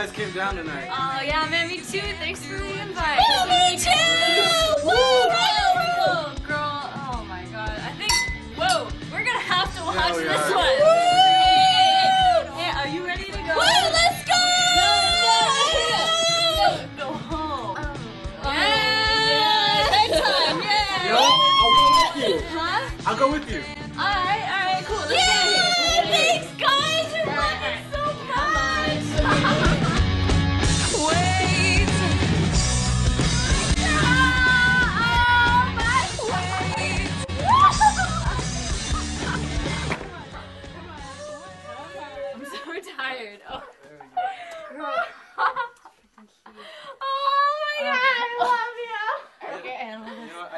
guys came down tonight. Oh yeah, man, me too. Thanks for the invite. Oh, me too! Woo! Oh, girl. Oh my god. I think. Whoa, we're gonna have to watch we this are. one. Woo! Yeah, are you ready to go? Woo, let's go! Go home. Oh. Oh, yeah! Next time, You yeah! I'll go with you. Huh? I'll go with you. Alright, alright, cool. Let's Yeah!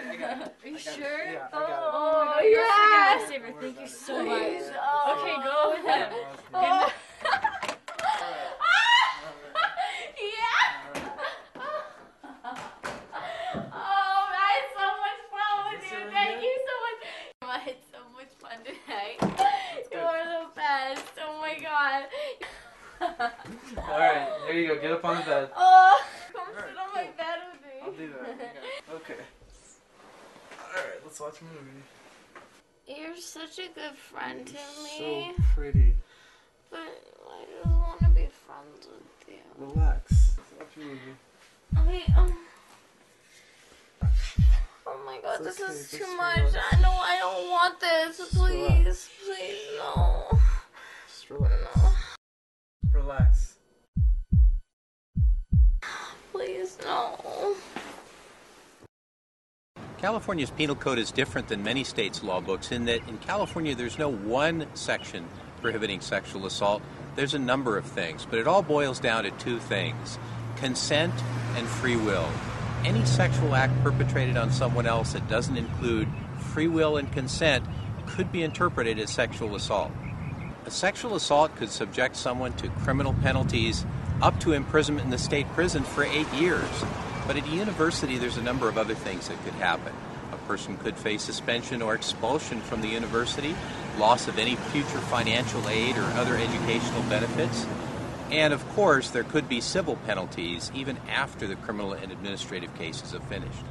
I, I got it. Are you I got it. sure? Yeah, I got it. Oh, Oh, you're a yeah. freaking lifesaver. Thank you so much. Oh. Okay, go with him. Oh. Oh, I so much fun with you. Thank you so much. I so much fun tonight. You are the best. Oh my god. All right, there you go. Get up on the bed. Oh, come sit on my bed with me. I'll do that. Okay. All right, let's watch a movie. You're such a good friend to me. So pretty. but I just want to be friends with you. Relax. Let's watch a movie. Okay, um. Oh my god, It's this okay, is too much. relax. I know I don't want this. Just Please, relax. please, no. Just relax. No. Relax. Please, no. California's penal code is different than many states' law books in that in California there's no one section prohibiting sexual assault. There's a number of things, but it all boils down to two things consent and free will. Any sexual act perpetrated on someone else that doesn't include free will and consent could be interpreted as sexual assault. A sexual assault could subject someone to criminal penalties up to imprisonment in the state prison for eight years. But at a university, there's a number of other things that could happen. A person could face suspension or expulsion from the university, loss of any future financial aid or other educational benefits, and of course, there could be civil penalties even after the criminal and administrative cases have finished.